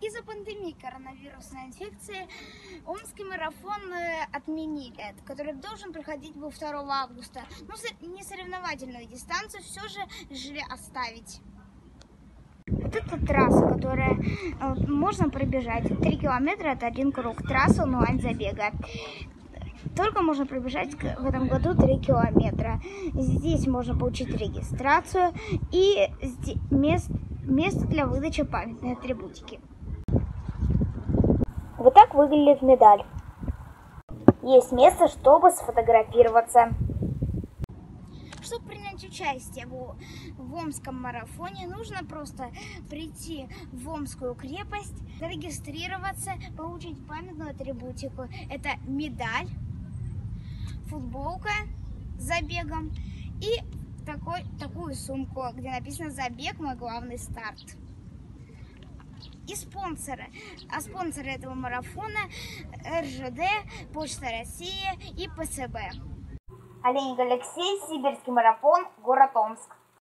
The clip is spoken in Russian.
Из-за пандемии коронавирусной инфекции Омский марафон э, отменили, который должен проходить был 2 августа. Но не соревновательную дистанцию все же решили оставить. Вот эта трасса, которая э, можно пробежать. 3 километра это один круг. Трасса онлайн-забега. Только можно пробежать в этом году 3 километра. Здесь можно получить регистрацию и место, место для выдачи памятной атрибутики. Выглядит медаль. Есть место, чтобы сфотографироваться. Чтобы принять участие в, в Омском марафоне, нужно просто прийти в Омскую крепость, зарегистрироваться, получить памятную атрибутику. Это медаль, футболка с забегом и такой, такую сумку, где написано «Забег – мой главный старт» и спонсоры. А спонсоры этого марафона РЖД, Почта России и ПСБ. Олейник Алексей, Сибирский марафон, город Омск.